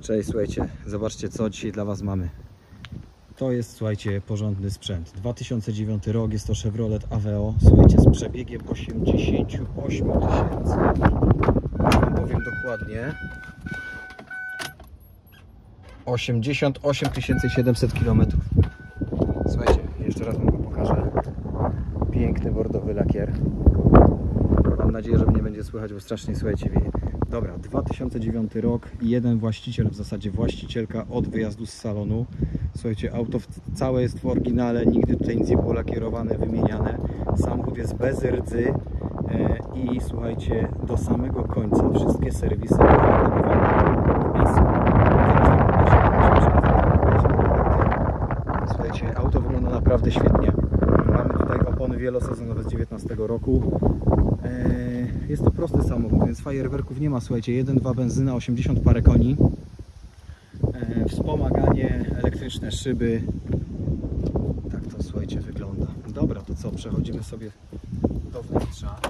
Cześć, słuchajcie, zobaczcie co dzisiaj dla Was mamy. To jest, słuchajcie, porządny sprzęt. 2009 rok, jest to Chevrolet Aveo, słuchajcie, z przebiegiem 88 tysięcy. Powiem dokładnie. 88 700 km. Słuchajcie, jeszcze raz Wam go pokażę. Piękny bordowy lakier. Mam nadzieję, że mnie będzie słychać, bo strasznie słuchajcie wieje. Dobra, 2009 rok, jeden właściciel, w zasadzie właścicielka od wyjazdu z salonu. Słuchajcie, auto całe jest w oryginale, nigdy tutaj nic nie było lakierowane, wymieniane. Samochód jest bez rdzy e, i słuchajcie, do samego końca wszystkie serwisy były w. Słuchajcie, auto wygląda naprawdę świetnie. Mamy tutaj opony wielosezonowe z 19 roku. Jest to prosty samochód, więc fajerwerków nie ma. Słuchajcie, 1.2 benzyna, 80 parę koni. Eee, Wspomaganie, elektryczne szyby. Tak to słuchajcie wygląda. Dobra, to co? Przechodzimy sobie do wnętrza.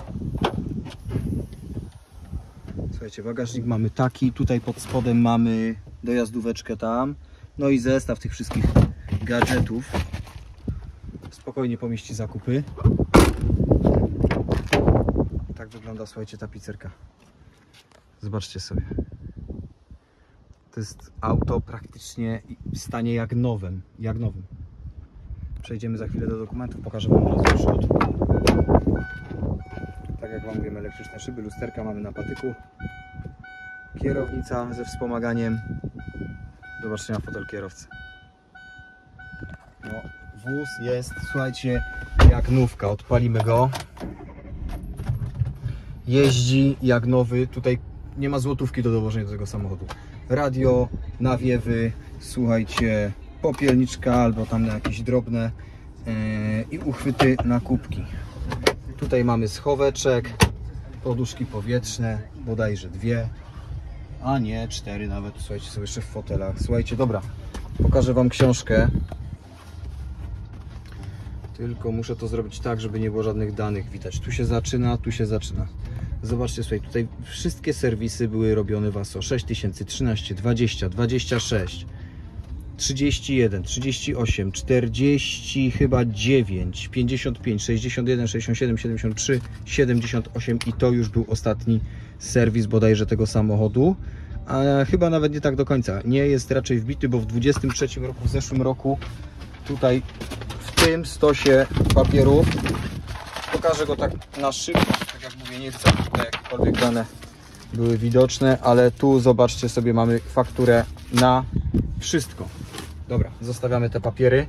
Słuchajcie, bagażnik mamy taki. Tutaj pod spodem mamy dojazdóweczkę tam. No i zestaw tych wszystkich gadżetów. Spokojnie pomieści zakupy. Wygląda, słuchajcie, tapicerka. Zobaczcie sobie. To jest auto praktycznie w stanie jak nowym. Jak nowym. Przejdziemy za chwilę do dokumentów, pokażę Wam razu przód. Tak jak Wam mówiłem, elektryczne szyby, lusterka mamy na patyku. Kierownica ze wspomaganiem. Zobaczcie na fotel kierowcy. No, wóz jest, słuchajcie, jak nówka. Odpalimy go. Jeździ jak nowy. Tutaj nie ma złotówki do dowożenia do tego samochodu. Radio, nawiewy, słuchajcie, popielniczka albo tam na jakieś drobne yy, i uchwyty na kubki. Tutaj mamy schoweczek, poduszki powietrzne, bodajże dwie, a nie cztery nawet. Słuchajcie, są jeszcze w fotelach. Słuchajcie, dobra, pokażę Wam książkę. Tylko muszę to zrobić tak, żeby nie było żadnych danych widać. Tu się zaczyna, tu się zaczyna. Zobaczcie, słuchaj, tutaj wszystkie serwisy były robione w ASO. 6000, 13, 20, 26, 31, 38, 40, chyba 9, 55, 61, 67, 73, 78 i to już był ostatni serwis bodajże tego samochodu. A chyba nawet nie tak do końca. Nie jest raczej wbity, bo w 23 roku, w zeszłym roku tutaj w tym stosie papierów pokażę go tak na szybko, tak jak mówię, nie chcę tutaj jakiekolwiek dane były widoczne, ale tu zobaczcie sobie mamy fakturę na wszystko. Dobra, zostawiamy te papiery,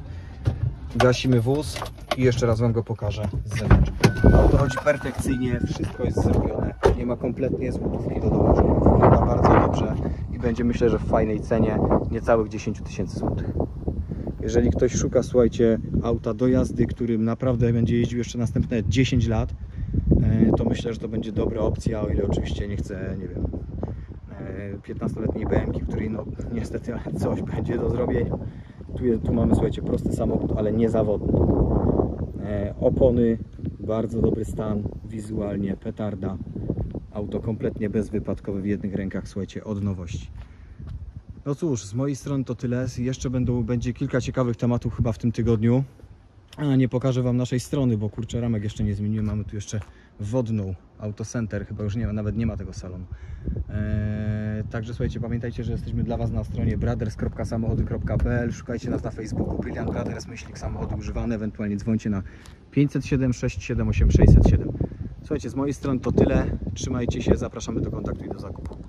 gasimy wóz i jeszcze raz Wam go pokażę z zewnątrz. Auto chodzi perfekcyjnie, wszystko jest zrobione, nie ma kompletnie złotówki do dołożenia, wygląda bardzo dobrze i będzie myślę, że w fajnej cenie niecałych 10 tysięcy złotych. Jeżeli ktoś szuka, słuchajcie, auta do jazdy, którym naprawdę będzie jeździł jeszcze następne 10 lat, to myślę, że to będzie dobra opcja, o ile oczywiście nie chce, nie wiem, 15-letniej BMK, której no niestety coś będzie do zrobienia. Tu, jest, tu mamy, słuchajcie, prosty samochód, ale niezawodny. E, opony, bardzo dobry stan, wizualnie, petarda. Auto kompletnie bezwypadkowe w jednych rękach, słuchajcie, od nowości. No cóż, z mojej strony to tyle. Jeszcze będą, będzie kilka ciekawych tematów chyba w tym tygodniu. A nie pokażę Wam naszej strony, bo kurczę ramek jeszcze nie zmieniłem. Mamy tu jeszcze wodną Autocenter, chyba już nie, nawet nie ma tego salonu. Eee, także słuchajcie, pamiętajcie, że jesteśmy dla Was na stronie brothers.samochody.pl Szukajcie nas na Facebooku Brilliant Brothers, myślnik samochody używane, ewentualnie dzwońcie na 507 678 607. Słuchajcie, z mojej strony to tyle. Trzymajcie się, zapraszamy do kontaktu i do zakupu.